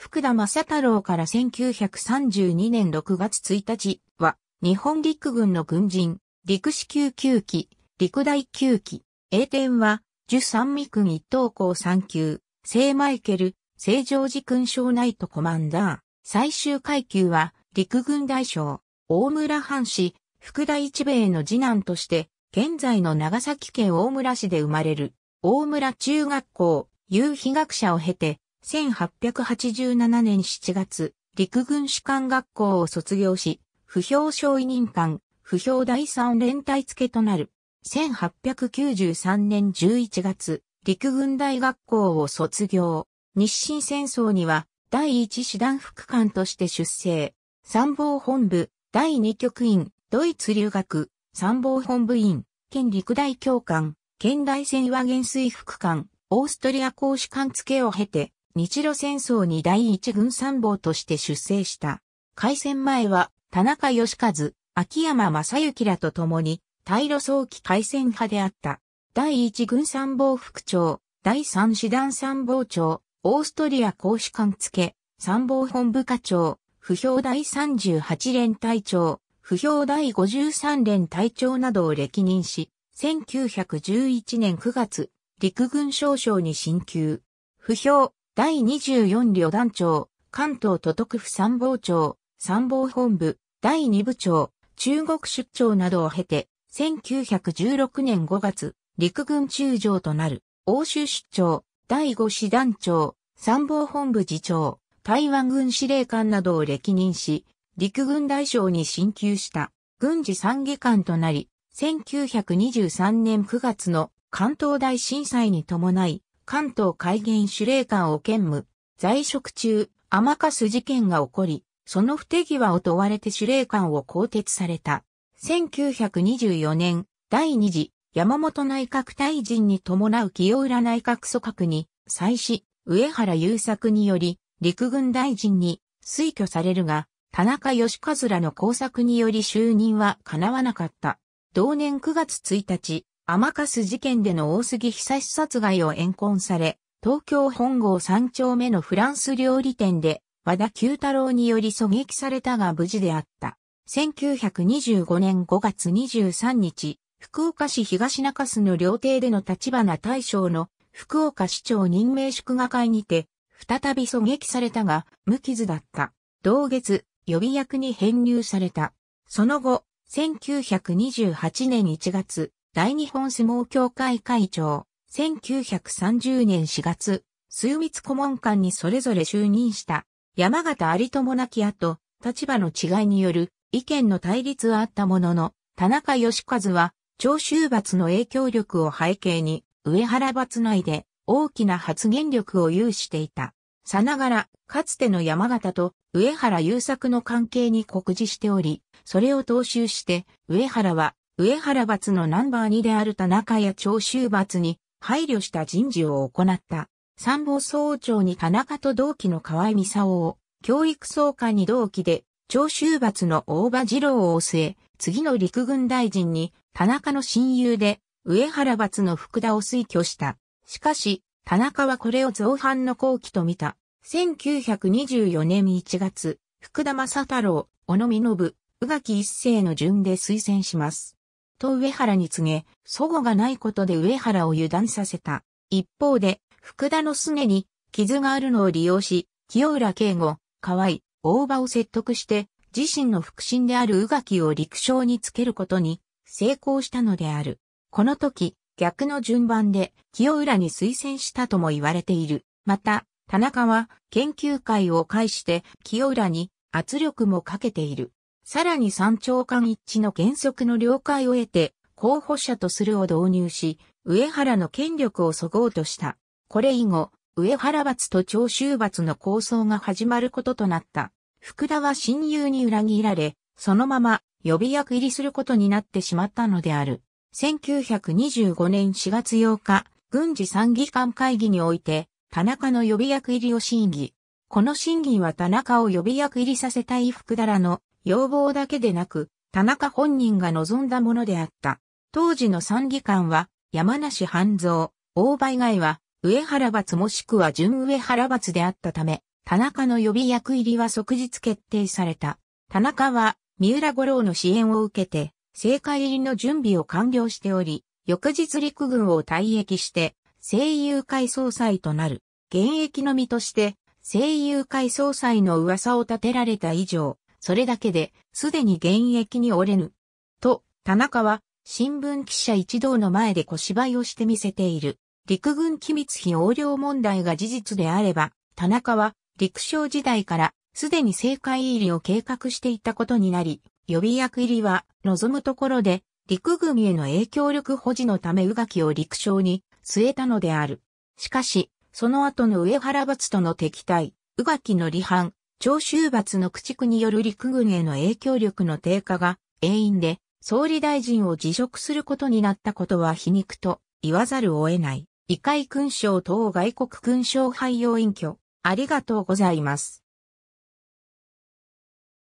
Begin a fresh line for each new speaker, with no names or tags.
福田正太郎から1932年6月1日は、日本陸軍の軍人、陸士級級機、陸大級機、栄転は、十三味軍一等校三級、聖マイケル、聖ジョージ勲章ナイトコマンダー。最終階級は、陸軍大将、大村藩士、福田一兵衛の次男として、現在の長崎県大村市で生まれる、大村中学校、夕日学者を経て、1887年7月、陸軍士官学校を卒業し、不評賞委任官、不評第三連隊付となる。1893年11月、陸軍大学校を卒業。日清戦争には、第一師団副官として出征。参謀本部、第二局員、ドイツ留学、参謀本部員、県陸大教官、県大戦和元帥副官、オーストリア公使館付を経て、日露戦争に第一軍参謀として出征した。開戦前は、田中義和、秋山正幸らと共に、対露早期開戦派であった。第一軍参謀副長、第三師団参謀長、オーストリア公使館付、参謀本部課長、不評第38連隊長、不評第53連隊長などを歴任し、1911年9月、陸軍少将に進級。不評第24旅団長、関東都督府参謀長、参謀本部、第2部長、中国出張などを経て、1916年5月、陸軍中将となる、欧州出張、第5師団長、参謀本部次長、台湾軍司令官などを歴任し、陸軍大将に進級した、軍事参議官となり、1923年9月の関東大震災に伴い、関東海軍司令官を兼務、在職中、甘かす事件が起こり、その不手際を問われて司令官を更迭された。1924年、第二次山本内閣大臣に伴う清浦内閣組閣に、再し、上原優作により、陸軍大臣に推挙されるが、田中義和らの工作により就任は叶わなかった。同年9月1日、甘かす事件での大杉久志殺害を怨恨され、東京本郷三丁目のフランス料理店で和田久太郎により狙撃されたが無事であった。1925年5月23日、福岡市東中洲の料亭での立花大将の福岡市長任命祝賀会にて、再び狙撃されたが、無傷だった。同月、予備役に編入された。その後、1928年1月、大日本相撲協会会長、1930年4月、数密顧問官にそれぞれ就任した山形有友亡き後、立場の違いによる意見の対立はあったものの、田中義和は、長州閥の影響力を背景に、上原閥内で大きな発言力を有していた。さながら、かつての山形と上原優作の関係に告示しており、それを踏襲して、上原は上原閥のナンバー2である田中や長州閥に配慮した人事を行った。参謀総長に田中と同期の河合美沙を、教育総監に同期で、長州閥の大場二郎を据え、次の陸軍大臣に田中の親友で、上原閥の福田を推挙した。しかし、田中はこれを造反の後期と見た。1924年1月、福田正太郎、小野美信、宇垣一世の順で推薦します。と上原に告げ、祖母がないことで上原を油断させた。一方で、福田のすねに傷があるのを利用し、清浦慶吾、河合、大場を説得して、自身の腹心である宇垣を陸将につけることに成功したのである。この時、逆の順番で清浦に推薦したとも言われている。また、田中は研究会を介して清浦に圧力もかけている。さらに三長官一致の原則の了解を得て、候補者とするを導入し、上原の権力をそごうとした。これ以後、上原閥と長州閥の構想が始まることとなった。福田は親友に裏切られ、そのまま予備役入りすることになってしまったのである。1925年4月8日、軍事参議官会議において、田中の予備役入りを審議。この審議は田中を予備役入りさせたい福田らの要望だけでなく、田中本人が望んだものであった。当時の参議官は、山梨半蔵、大場以外は、上原閥もしくは準上原閥であったため、田中の予備役入りは即日決定された。田中は、三浦五郎の支援を受けて、政界入りの準備を完了しており、翌日陸軍を退役して、声優会総裁となる。現役の身として、声優会総裁の噂を立てられた以上、それだけで、すでに現役に折れぬ。と、田中は、新聞記者一同の前で小芝居をしてみせている。陸軍機密費横領問題が事実であれば、田中は陸将時代からすでに政界入りを計画していたことになり、予備役入りは望むところで陸軍への影響力保持のため宇垣を陸将に据えたのである。しかし、その後の上原罰との敵対、宇垣の離反、長州罰の駆逐による陸軍への影響力の低下が原因で総理大臣を辞職することになったことは皮肉と言わざるを得ない。異界勲章等外国勲章廃用隠居。ありがとうございます。